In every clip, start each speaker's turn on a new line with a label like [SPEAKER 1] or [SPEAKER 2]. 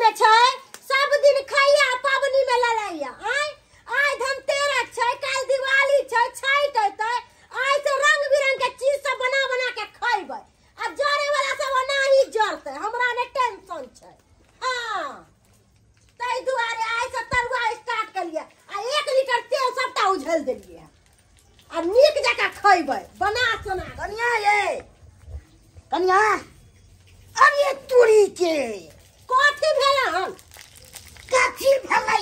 [SPEAKER 1] में छै, सब दिन खाइया पावनी में लड़ाइया आय आय धनतेरस छै, काल दिवाली छै, छठ हेतै। आय से रंग बिरंग के चीज़ सब बना बना के खैबै। आ जरे वाला सब ओनाही जरतै हमरा ने टेंशन छै। हाँ ताहि दुआरे आय से तरुआ स्टार्ट केलिए आ एक लीटर तेल सबटा उझल देलिए आ नीक जकाँ खैबै, बना सोना
[SPEAKER 2] कनिया ये, कनिया। अरे तोरी के
[SPEAKER 1] कथी भेल हन
[SPEAKER 2] कथी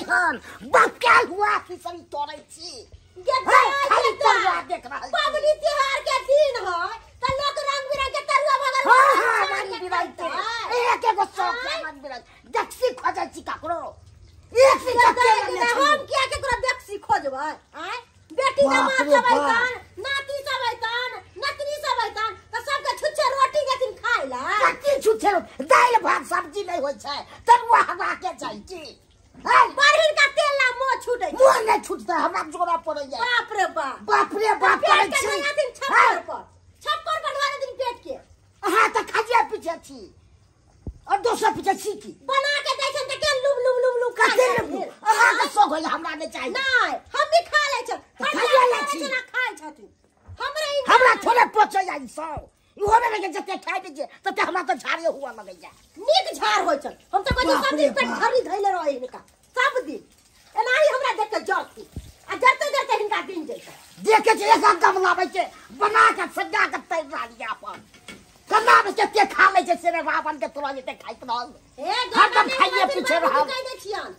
[SPEAKER 2] भेलै हन बक्का हुआ? खिचड़ी तोड़ै छी खाली
[SPEAKER 1] दादा,
[SPEAKER 2] तरुआ देख रहल छी।
[SPEAKER 1] पावनी त्योहार के दिन है त लोग रंग बिरंग के तरुआ बगल
[SPEAKER 2] हाँ हाँ रंग
[SPEAKER 1] के
[SPEAKER 2] बिरंग। के। एक एगो शौक है? रंग बिरंग। देखसी खोजै छी ककरो। एक से जते लेने
[SPEAKER 1] हम किया केकरो देखसी खोजबै? आय? बेटी
[SPEAKER 2] बाप
[SPEAKER 1] जमात
[SPEAKER 2] रे
[SPEAKER 1] सब
[SPEAKER 2] बाप।
[SPEAKER 1] नाती सब अइतन नतनी सब अइतन त सबके छुच्छे रोटी देथिन खाइ ला
[SPEAKER 2] कथी छुछे दालि भात सब्ज़ी नहि होइ छै तरुआ हमरा के चाहिए की है
[SPEAKER 1] बरहिन का तेल ला मुँह छूटै
[SPEAKER 2] मुँह नहि छूटतै हमरा जोड़ा पड़ै जाइ
[SPEAKER 1] बाप रे बाप।
[SPEAKER 2] बाप रे बाप करै
[SPEAKER 1] के
[SPEAKER 2] छी।
[SPEAKER 1] दिन छप्पर पर। छप्पर पर धोया दिन पेट के।
[SPEAKER 2] अहाँ तऽ खाजिया पीछे छी। और दोसर पीछे छी की?
[SPEAKER 1] बना के दै छन त के लुब लुब लुब लुब
[SPEAKER 2] कते। लेबू अहाँके शौक होइए हमरा नहि चाहिए
[SPEAKER 1] नहीं हम भी खा ले छन
[SPEAKER 2] तो
[SPEAKER 1] हम
[SPEAKER 2] लै छी।
[SPEAKER 1] ले छन खाइ छथिन। हमरे
[SPEAKER 2] हमरा थोड़े पचै जाइ सब। इहो नहि लगे जते खाइ दै छै तते हमरा तऽ झाड़े हुआ लगै जाइ
[SPEAKER 1] नीक झाड़ होय छन हम तो कहीं सब दिन पेट। भरी धइले रहे इनका। सब दिन। एनाही हमरा देख के। जरती आ जरते जरते हिनका दिन जैते।
[SPEAKER 2] देखे छै एक गमला बै छै बना के सजा के तैर रहलिए अपन। कन्ना में कते खा लै छै से रावण के तोरा जते खाइत रहल। हरदम खाइए पीछे
[SPEAKER 1] छियन।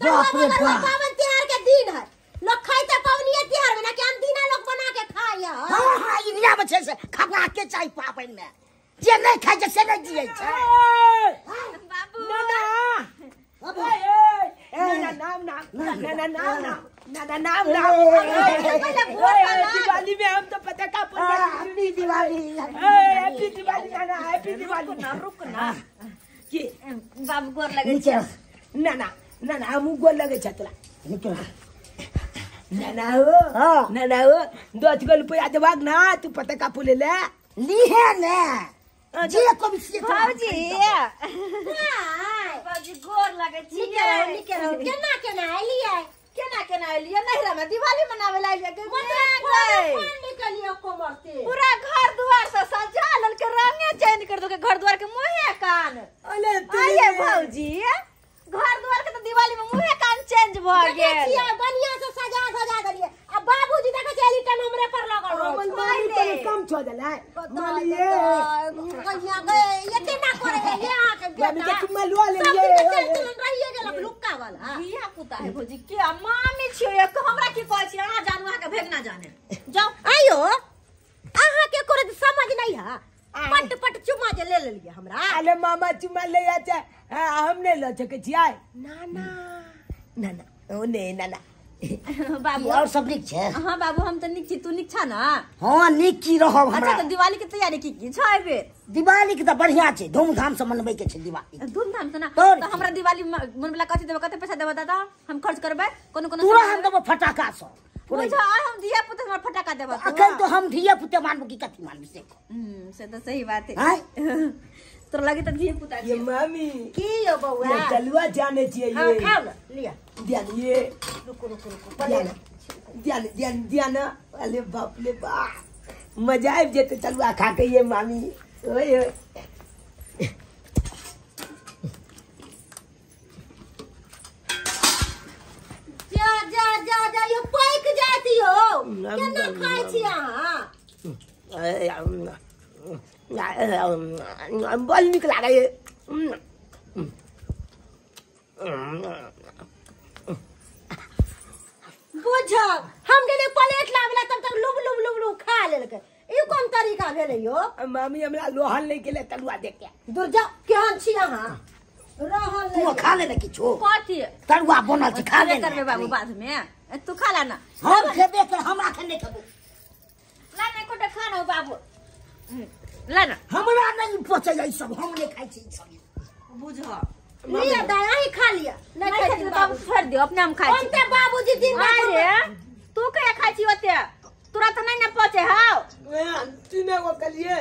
[SPEAKER 2] बाप रे बाप।
[SPEAKER 1] पावन त्योहार के दिन है। लोग खाइते पावनीय त्योहार में ना कि अनदिना लोग बना के खाय है
[SPEAKER 2] हाँ हाँ इंडिया में छै से खबरा के चाही पाबनि में। जे नहीं खाइ छै से नहीं जियै छै।
[SPEAKER 3] बाबू।
[SPEAKER 2] अब
[SPEAKER 4] ना नाम नाम ना ना नाम नाम। ना ना नाम। नाम दिवाली में हम तो
[SPEAKER 2] हैप्पी दिवाली
[SPEAKER 4] हैप्पी दिवाली। ना ना हैप्पी दिवाली।
[SPEAKER 3] ना रुक ना
[SPEAKER 4] के?
[SPEAKER 3] बाबू गोर लगे
[SPEAKER 2] नीचे।
[SPEAKER 4] ना ना ना ना हम गोल लगे छ तोरा
[SPEAKER 2] नीचे
[SPEAKER 4] ना ना हो।
[SPEAKER 2] हाँ।
[SPEAKER 4] ना ना हो दस गो रुपया देबाक ना तू पता का पुले ले?
[SPEAKER 2] ने जे को भी से
[SPEAKER 3] भाजी बाबूजी गोर लगे
[SPEAKER 1] निके रहो निके रहो केना केना एलियै
[SPEAKER 3] केना केना एलियै नहिरा में दिवाली मनावे ला एलियै कि
[SPEAKER 1] निकलियो कोमर से
[SPEAKER 3] पूरा घर द्वार से सजा लल के रंगे चेंज कर दो के घर द्वार के मुंहे कान।
[SPEAKER 4] अले
[SPEAKER 3] आइए भौजी घर द्वार के तो दिवाली में मुंहे कान चेंज भ गेल।
[SPEAKER 1] बढ़िया से सजा धजा देलियै आ बाबूजी छियै हमरे पर लगल
[SPEAKER 4] हमन
[SPEAKER 1] छै।
[SPEAKER 4] मानी कम छो देला मानिए
[SPEAKER 1] कहिया गए। ये केना करे ये आके बेटा।
[SPEAKER 4] के तुम ले
[SPEAKER 1] सब
[SPEAKER 4] ये
[SPEAKER 1] के चलन रहिए गेलक लुक्का वाला।
[SPEAKER 3] बिया पुता है भौजी। के मामी छियो। एक हमरा की कहै छी अहाँ जानू अहाँ के भेग ना जाने।
[SPEAKER 1] जाओ आयो अहाँ के करे समझ नहीं है। पट पट चुमा जे ले लेलिए हमरा।
[SPEAKER 4] अरे मामा चुमा ले आते हम नहीं लो सके छियै।
[SPEAKER 1] ना ना।
[SPEAKER 4] ना ना। ओ नहीं ना ना।
[SPEAKER 3] बाबू
[SPEAKER 2] और सब निक छै?
[SPEAKER 3] हाँ बाबू हम तो निक छी। तू निक छ ना?
[SPEAKER 2] हाँ निक की रहब
[SPEAKER 3] अच्छा
[SPEAKER 2] त
[SPEAKER 3] तो दिवाली के तैयारी की की छ एबे
[SPEAKER 2] दिवाली के त बढ़िया छै धूमधाम से मनबे के छै दिवाली।
[SPEAKER 3] धूमधाम से ना?
[SPEAKER 2] त
[SPEAKER 3] तो हमरा दिवाली मनबला कथि देबे? कते पैसा देबे दादा? हम खर्च करबै? कोनो कोनो
[SPEAKER 2] पूरा हम देबो? फटाका सब
[SPEAKER 3] बुझा हम दिया पुते हमरा फटाका देबे
[SPEAKER 2] अखन तो हम धिये पुते मानबो की कथी मानबो से?
[SPEAKER 3] हम्म से तो सही बात है।
[SPEAKER 2] हैं
[SPEAKER 3] लगे तो पुता
[SPEAKER 4] ये मामी।
[SPEAKER 1] की यो बउआ
[SPEAKER 4] ये तलुआ जाने
[SPEAKER 1] हाँ
[SPEAKER 4] ये।
[SPEAKER 1] खाओ ना लिया।
[SPEAKER 4] ध्यान ये।
[SPEAKER 1] रुको रुको रुको
[SPEAKER 4] ध्यान ध्यान ध्यान ध्यान अरे बाप मज़ा आबि जेतै तलुआ खा के ये मामी। ओए ओए
[SPEAKER 1] जा जा जा जा ये पैक जाती हो
[SPEAKER 4] नम,
[SPEAKER 1] केना
[SPEAKER 4] नम,
[SPEAKER 1] खाइ
[SPEAKER 4] नम।
[SPEAKER 1] छी अहाँ
[SPEAKER 4] बड़ नीक लागैए
[SPEAKER 1] बुझब हम गेले प्लेट लावेला तब तक लुब लुब लुब लुब खा लेलकै। ई कोन तरीका भेलै यो?
[SPEAKER 4] मामी हमरा लोहन नहीं गेले तलुआ देख के।
[SPEAKER 1] दुर्जा केहन छी अहाँ? रहल
[SPEAKER 2] तू खा ले ना किछो।
[SPEAKER 3] कथी?
[SPEAKER 2] तरुआ बनल छै खा ले
[SPEAKER 3] करबे बाबू बाद में तू खा ला ना।
[SPEAKER 2] हम खेबे कर हमरा खेने खेबो।
[SPEAKER 3] बाबू हम्म, ला ना।
[SPEAKER 2] हमरा नहीं पचे ई सब हम नहीं खाइ छी सब।
[SPEAKER 3] बुझ
[SPEAKER 1] लिया दाया ही खा लिया नहीं
[SPEAKER 3] खाई
[SPEAKER 1] छी
[SPEAKER 3] बाबू छोड़ दे अपने हम खाई
[SPEAKER 1] हम ते बाबूजी दिन
[SPEAKER 3] आय
[SPEAKER 1] भर
[SPEAKER 3] तू कहे खाई छी ओते? तोरा तो नहीं ना पचे हाउ।
[SPEAKER 4] तीने गो कलिए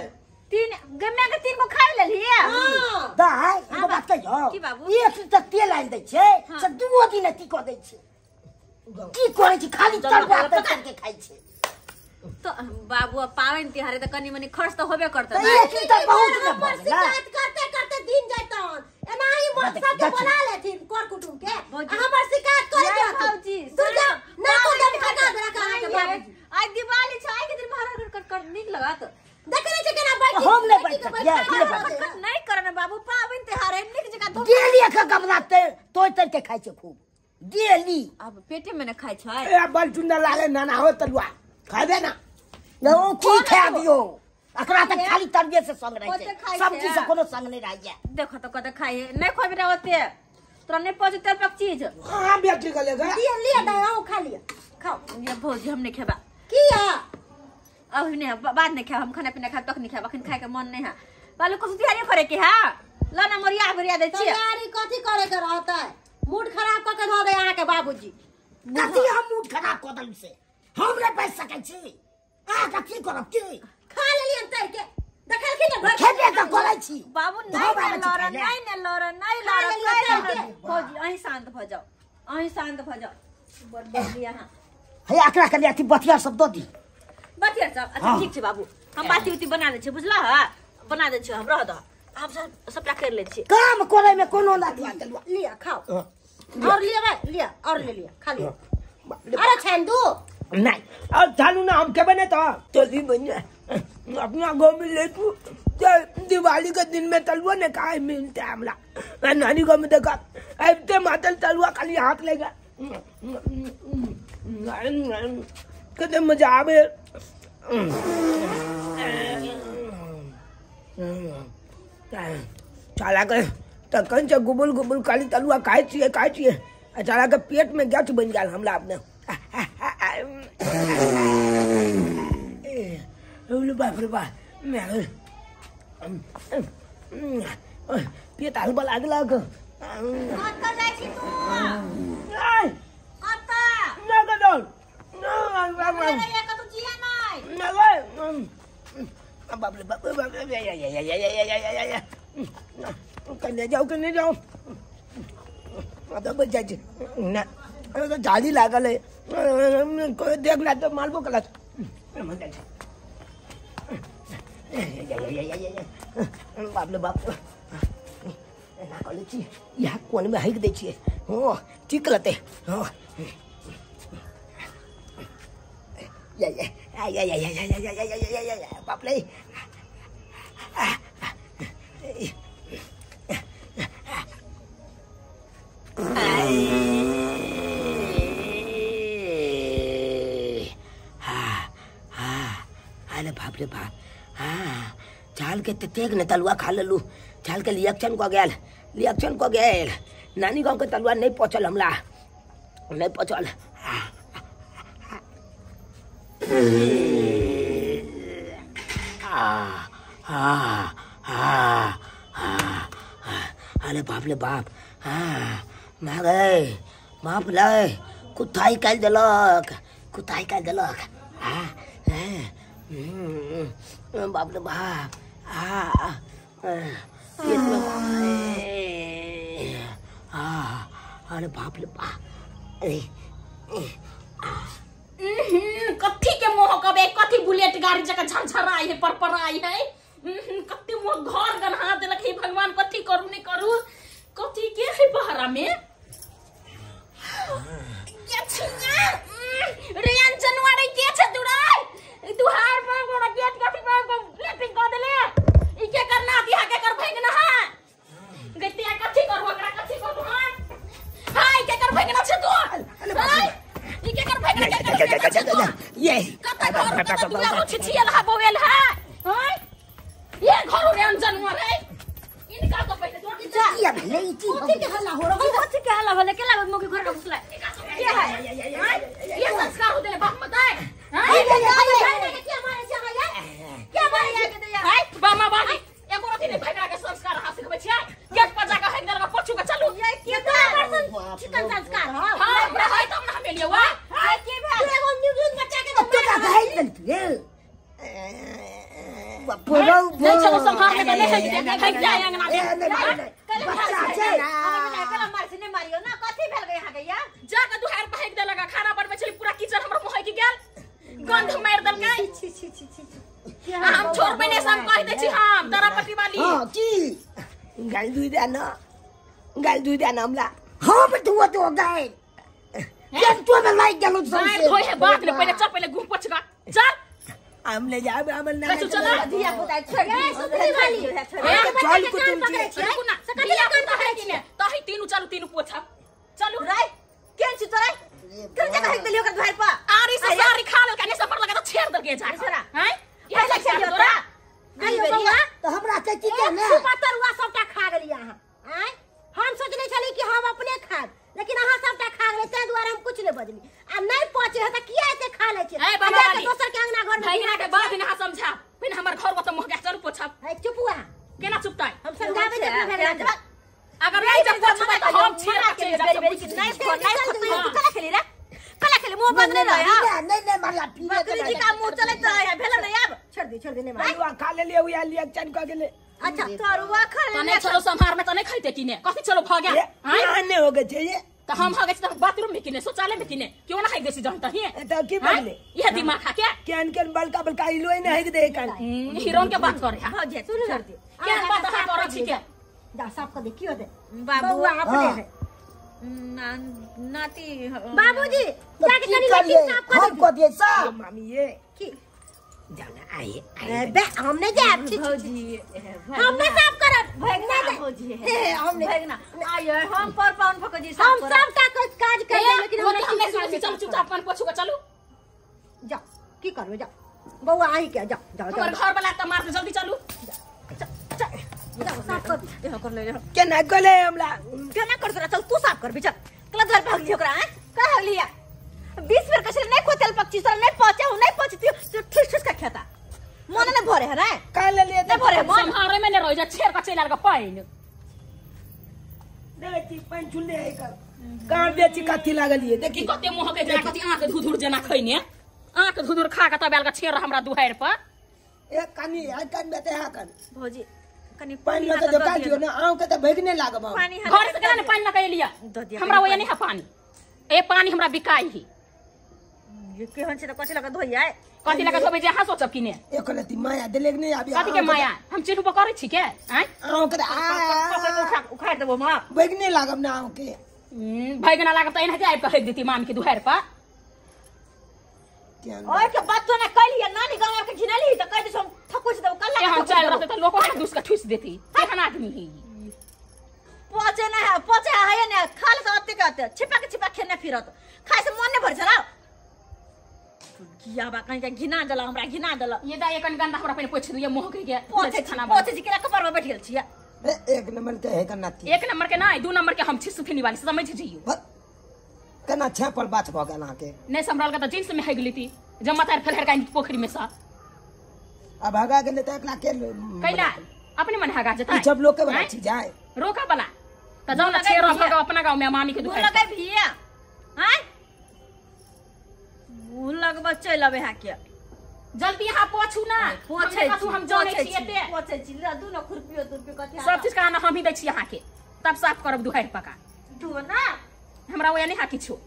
[SPEAKER 5] तीन गम्मे के तीन को खाई लेली
[SPEAKER 1] हाँ।
[SPEAKER 2] दाई एगो बात कहियो
[SPEAKER 5] की बाबू?
[SPEAKER 2] एक लीटर तेल आनि दै छै से दुओ दिन अथी दै छै? की करै छी? खाली तरुआ तर तर के खाइ छै।
[SPEAKER 5] तो बाबू अब पावन तिहारे तो कनी मनी खर्च तो होबे करता
[SPEAKER 2] तो
[SPEAKER 5] ना
[SPEAKER 2] एक लीटर बहुत न गेला
[SPEAKER 1] शिकायत करते करते दिन जैतन। एनाही मत
[SPEAKER 2] देखी,
[SPEAKER 1] सबके
[SPEAKER 2] देखी।
[SPEAKER 1] बोला लेथिन कर कुटुम के हमर शिकायत कर दे
[SPEAKER 5] भौजी,
[SPEAKER 1] तू जा ना तो खटा
[SPEAKER 5] तिहार
[SPEAKER 1] दे का के
[SPEAKER 5] है।
[SPEAKER 1] बाबूजी।
[SPEAKER 5] आज दिवाली छै आइ के दिन बाहर कर कर कर नीक लगत।
[SPEAKER 1] देख रहे छै केना बैठी
[SPEAKER 2] हम नहीं
[SPEAKER 1] बैठी
[SPEAKER 2] ये
[SPEAKER 1] रहल
[SPEAKER 2] बात।
[SPEAKER 5] नहीं करना बाबू पावन तिहार है नीक जगह धूम
[SPEAKER 2] डेली एक गमला ते तोड़ तर के खाइ छै खूब। डेली
[SPEAKER 5] अब पेटे में न खाइ छै।
[SPEAKER 4] ए बड़ सुंदर लागे नाना हो तलुआ। खा दे ना
[SPEAKER 2] ओ की खा दियो एकरा तक खाली तरुए से संग रहै छै
[SPEAKER 5] खाइ
[SPEAKER 2] सब्ज़ी से कोनो संग नहीं रह जाय
[SPEAKER 5] देखो तो कत खाइ नहीं खोबे रे ओते तोरा नहीं तेल पक चीज़
[SPEAKER 4] हाँ बेटी का लेगा
[SPEAKER 1] लिया लिया दे आओ खा लिया खाओ
[SPEAKER 5] ये भौजी हम नहीं खेबा
[SPEAKER 1] की है
[SPEAKER 5] अभी नहीं बाद नहीं खाब हम खाना पीना खाब तक नहीं खाब अखन खाए के मन नहीं है बालू कुछ तैयारी करे के है ला ना मोरिया गरिया दे छिए
[SPEAKER 1] तैयारी कथी करे के रहता है मूड खराब करके धो गए यहाँ के बाबूजी
[SPEAKER 2] कथी हम मूड खराब कऽ देलू से हम नहीं बैठ सकै छी। आ कथी करब की?
[SPEAKER 1] खा लेलियन तैर के देखलखिन ने
[SPEAKER 2] खेबे तऽ करै छी।
[SPEAKER 5] बाबू नहीं ने लड़। नहीं ने लड़ नहीं लड़
[SPEAKER 1] के।
[SPEAKER 5] भौजी अहीं शांत भ जाओ अहीं शांत भ जाओ बड़ बोली यहाँ
[SPEAKER 2] हे एकरा के लिए अथी बथिया सब दऽ दी।
[SPEAKER 5] बतिया सब? अच्छा। ठीक छै बाबू हम बाती उती बना दै छियै बुझला है बना दै छियै हम रह दो हम सब सबटा कर लै छियै।
[SPEAKER 2] काम करे में कोनो ना दिया चलुआ
[SPEAKER 1] लिया खाओ। और लिया भाई लिया और ले लिया खा लिया अरे छेंदू
[SPEAKER 4] नहीं और चालू ना, हम के बने तो? जल्दी बन। जाए अपना गाँव में ले तू। दिवाली के दिन में तलुआ ने कहा मिलते हमला मैं नानी गाँव में देखा ऐसे मातल तलुआ खाली हाथ लेगा कदे मज़ा आवे। चाला के तखन से गुबुल गुबुल खाली तलुआ खाए छिए, खाए आ चाला के पेट में गैस बन गया हमरा अपने। बोले बाप रे बाप मैं पेट हलबा लागलक
[SPEAKER 5] कत जाइ छी तू
[SPEAKER 4] नहीं
[SPEAKER 5] कत
[SPEAKER 4] नहीं कदल नहीं
[SPEAKER 5] ये कतौ जिया नहीं
[SPEAKER 4] बाप रे बाप बाप रे या या या या या या या या या कन्या जाओ कन्या जाओ आता बच जायचे ना तो झाली लागल आहे कोणी देखला तर मालबो कला बापले बाप मी हो ते हो या बापले के तेग ने तलुआ खा लेलू। चाल के रिएक्शन को गेल। रिएक्शन को गेल। नानी गाँव के तलुआ नहीं पहुँचल हमला नहीं पहुँचल। अरे बाप रे बाप। हाँ माँ गए बाप ले कुत्थाई काल देलक। कुत्थाई काल देलक। हाँ बाप रे बाप। अरे बाप रे बाप
[SPEAKER 5] कथी के मोह कबे कथी बुलेट गाड़ी जका झरझराई है, परपराई है? कथी मोह घर गन्हा देलक हे भगवान? कथी करू, नहीं करू? कथी के है बहरा में? के रियान जनवारी के छ दुराई। दुहार में गोड़ा गेट कथी में लेटिंग कर देले? के करना बिहा के कर भैग ना है गतिया कथी करबो एकरा कथी करबो हाँ हाय के कर भैग ना छ तू हाय ई के कर भैग ना के कर भैग ना छ तू
[SPEAKER 4] ये
[SPEAKER 5] कता घर कता दुला हो छिछियल हा बोवेल हा हाय ये घर रे जानवर है इनका तो पहले जोड़ दीजिए
[SPEAKER 2] किया भेलै ई चीज़
[SPEAKER 1] कथी के हल्ला हो रहा
[SPEAKER 5] कथी के हल्ला होले केला मुके घर का घुसला के है ये संस्कार होते बाप मत है
[SPEAKER 1] है क्या मारे छै भैया
[SPEAKER 5] क्या मारे या के दिया है बामा बाजी एगो रति ने भैगरा के संस्कार हाथ सिखबै छियै गेट पर जाके हैंग देलक पछू के चलू ये
[SPEAKER 1] ये तो बर्तन चिकन संस्कार हो
[SPEAKER 5] हाँ बड़ा है तब ना मिलियो वा हाय के
[SPEAKER 1] तू एगो न्यूज़ बच्चा के
[SPEAKER 2] अब तो का
[SPEAKER 1] तो
[SPEAKER 2] भाई चल तू रे
[SPEAKER 5] नहीं छ फेंक दे फेंक दे अंगना
[SPEAKER 2] ए,
[SPEAKER 5] में
[SPEAKER 2] नहीं, नहीं, नहीं, बच्चा छै ना।
[SPEAKER 1] कला मार से नहीं मारियो ना कथी भेल गए यहाँ गैया
[SPEAKER 5] जा के दुहार फेंक दे खाना बनबै छली पूरा किचन हमर मोह गेल गंध मार देलकै
[SPEAKER 1] छी छी छी छी
[SPEAKER 5] हम छोड़बै ने सब कह दै छी हम तारा पट्टी वाली
[SPEAKER 2] हाँ की
[SPEAKER 4] गाल दुई दे न गाल दुई दे न हमला
[SPEAKER 2] हाँ पे तो गए ये तो लाइक गेलो
[SPEAKER 5] गाय धोइ बात ले पहिले चल पहिले घूम पोछ चल
[SPEAKER 4] हमले जाब हमल ना
[SPEAKER 5] चल चल
[SPEAKER 1] दिया पुता छोड़ गए सुतरी वाली
[SPEAKER 5] ए,
[SPEAKER 4] चल कुतुम छी
[SPEAKER 5] देखू ना दिया को तो है कि ने तही तीनू चलू तीनू पोछा चलू
[SPEAKER 1] राय केन छी तोरा कर जगह एक दलियो कर भाई पा
[SPEAKER 5] आरी से सारी खा ले कने सफर लगा तो छेड़ दल के जा
[SPEAKER 1] बंद नहीं रहा
[SPEAKER 2] नहीं नहीं नहीं
[SPEAKER 1] बकरी जी का मुँह चले तो है भेल नहीं अब छोड़ दे छोड़ दे नहीं मार
[SPEAKER 4] हलवा खा ले लिया हुआ लिया चन का गेले
[SPEAKER 1] अच्छा तरुआ खा
[SPEAKER 5] तो
[SPEAKER 1] ले
[SPEAKER 5] नहीं चलो संभार में तो खाइते किने कथी चलो खा गया हैं
[SPEAKER 4] आने हो गए छे ये
[SPEAKER 5] तो हम हो गए तो बाथरूम में किने शौचालय में किने क्यों ना खाई देसी जानता ही
[SPEAKER 4] ए तो की बोले
[SPEAKER 5] यह दिमाग खा क्या
[SPEAKER 4] केन केन बलका बलका इलो ने है दे कन
[SPEAKER 5] हीरोन के बात कर रहा
[SPEAKER 1] जे छोड़ दे
[SPEAKER 5] क्या बात कर छी के
[SPEAKER 1] जा सबको देखियो दे
[SPEAKER 3] बाबू
[SPEAKER 1] बउआ अपने
[SPEAKER 2] हाँ।
[SPEAKER 3] ना- नाती
[SPEAKER 1] बाबूजी
[SPEAKER 2] तो
[SPEAKER 1] जाके
[SPEAKER 2] की
[SPEAKER 1] चली साफ़ कर।
[SPEAKER 2] हम को दिए सब।
[SPEAKER 4] मामी ये।
[SPEAKER 1] की?
[SPEAKER 4] जाना आए
[SPEAKER 1] ए, बे हमने छी, छी
[SPEAKER 3] भौजी
[SPEAKER 1] हमने साफ़ करब
[SPEAKER 3] भगना
[SPEAKER 1] नहीं,
[SPEAKER 3] भौजी है।
[SPEAKER 1] हमने
[SPEAKER 3] भगना आयो हम पर पाउन फको जी
[SPEAKER 1] हम
[SPEAKER 3] सब
[SPEAKER 1] का कुछ काज कर ले लेकिन
[SPEAKER 5] हमने
[SPEAKER 1] हमने
[SPEAKER 5] हमने चल चुपचाप अपन पोछू के चलू।
[SPEAKER 1] जा की करबे जा बउआ आई के जा जा जा
[SPEAKER 5] घर वाला तो मार जल्दी चलू।
[SPEAKER 1] जा, साफ़ कर
[SPEAKER 3] यह कर ले
[SPEAKER 4] केना गले हमला
[SPEAKER 1] क्या ना कर चल तू साफ़ कर चल कला दर भाग लियो करा का भाग लिया बीस बेर कसले नहीं को तेल पच्चीस सौ नहीं पहुँचे हूँ नहीं पहुँचती हूँ, तो ठुस ठुस का खाता मन ने भरे है ना
[SPEAKER 4] का ले लिए
[SPEAKER 1] नहीं भरे मन
[SPEAKER 5] संभारे में नहीं रह जा छेड़ का चला का पाइन
[SPEAKER 4] देखी पंचुले है का कहाँ बेची काती लागल ये देखी
[SPEAKER 5] कते मोह के जना कति आँख धुधुर जना खैने आँख धुधुर खा के तब का छेड़ हमरा दुहार पर
[SPEAKER 4] एक कानी है कान बेते हा कान
[SPEAKER 3] भौजी कनी
[SPEAKER 4] पानी में तो का दियो ना आऊ के तो भगने लागब
[SPEAKER 3] पानी
[SPEAKER 5] घर से केना ने पानी लगा लिया हमरा ओया नहीं है पानी। ए पानी हमरा बिकाई ही।
[SPEAKER 3] ये केहन छै त कथि लगा धोइ आइ?
[SPEAKER 5] कथी लगा धोबे जे हाँ सोचब कि ने
[SPEAKER 4] एक लती माया देले नहीं? अभी
[SPEAKER 5] कथी के माया? हम चिन्ह पर छी के? हैं
[SPEAKER 4] आऊ के तो आ
[SPEAKER 3] उखाड़ देबो माँ।
[SPEAKER 4] भगने लागब ना आऊ के।
[SPEAKER 5] भैगना लागत एना के आबि के देती मान के दुहार पर।
[SPEAKER 3] ओए के बात तो ना कइली नानी गाँव के घिनली त कह दे हम थकुच देबो कल्ला
[SPEAKER 5] यहाँ चल रहते तो लोगों ने दूसरा ठूस देती। केहन आदमी है?
[SPEAKER 3] पचे ना है पचे है ने खाल से अत्ते के अत्ते छिपा के छिपा खेने फिरत खाए से मन ने भर छला किया बा कहीं के घिना देला हमरा घिना देला
[SPEAKER 5] ये दा एक गंदा हमरा पहिने पोछ दिए मोह के
[SPEAKER 3] पचे
[SPEAKER 5] खाना
[SPEAKER 3] पचे जी के कपर में बैठ गेल छिया?
[SPEAKER 4] ए, एक नंबर के है कनाती
[SPEAKER 5] एक नंबर के ना दू नंबर के हम छी सुफिनी वाली समझ जइयो।
[SPEAKER 4] कना छापल बात भ गेल अहाँ के
[SPEAKER 5] नहीं संभल का तो जींस में है गली थी जब मतार फिर हरका पोखरी में सा
[SPEAKER 4] अब हगा गेले तो एकला के
[SPEAKER 5] कैला अपने मन हगा जता
[SPEAKER 4] सब लोग के बना जाए।
[SPEAKER 5] रोका बला। तो जाओ ना छेड़ भगा अपना गाँव में मामी के दुहार
[SPEAKER 3] लगे भिया। हैं? भूल लगब चल अबे हा के।
[SPEAKER 5] जल्दी यहाँ पोछू ना।
[SPEAKER 3] पोछे
[SPEAKER 5] तू हम जाने
[SPEAKER 3] पोछे
[SPEAKER 5] छिए ते।
[SPEAKER 3] पोछे छी। ला दू ना खुरपियो तुरपियो कथि
[SPEAKER 5] सब चीज़ का हम ही दै छी यहाँ के। तब साफ़ करब दुहार पका।
[SPEAKER 3] तू ना।
[SPEAKER 5] हमरा ओया नहीं हा किछो।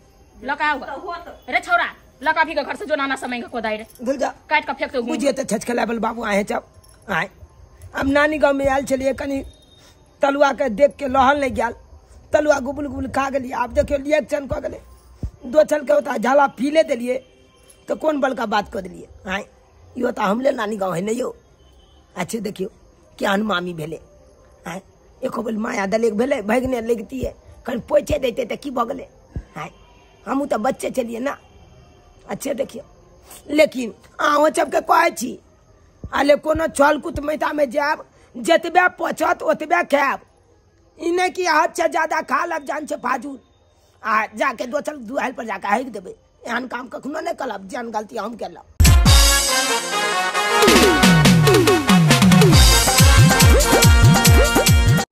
[SPEAKER 5] लकाओ
[SPEAKER 3] तो
[SPEAKER 5] रे छोरा लका भी घर से जो नाना समय के कोदाई रे
[SPEAKER 4] भूल जा।
[SPEAKER 5] काट के फेंक दो
[SPEAKER 4] बुझिए तो छचकला बल बाबू आए जब आए। अब नानी गाँव में आयल चलिए कनी तलुआ के देख के लहल नहीं गया तलुआ गुबुल गुबुल खा गली। अब देखियो रिएक्शन कऽ गेलै। दो छल के होता झाला पीले दिलिए तो कौन बड़का बात कऽ दिलिए? आए। यो तो हमले नानी गाँव है नहीं यो अच्छे देखियो क्या मामी भेले। आए। एको बेल माया दलेक भेले भगने लगती है। कहीं पोछे देते तो की भऽ गेलै? आए। हमहूँ तो बच्चे चलिए ना। अच्छे देखियो लेकिन अहाँ सबके कहे छी, आले कोनो छल कुत मैदामे जायब जतबे पचत ओतबे खायब। ई नहीं कि हद से ज़्यादा खा लब जान से फाजूल। आ जाके दोसर दुआल पर जाके हकि देवे एहन काम कखनो नहीं कलब जान गलती हम केलहुँ।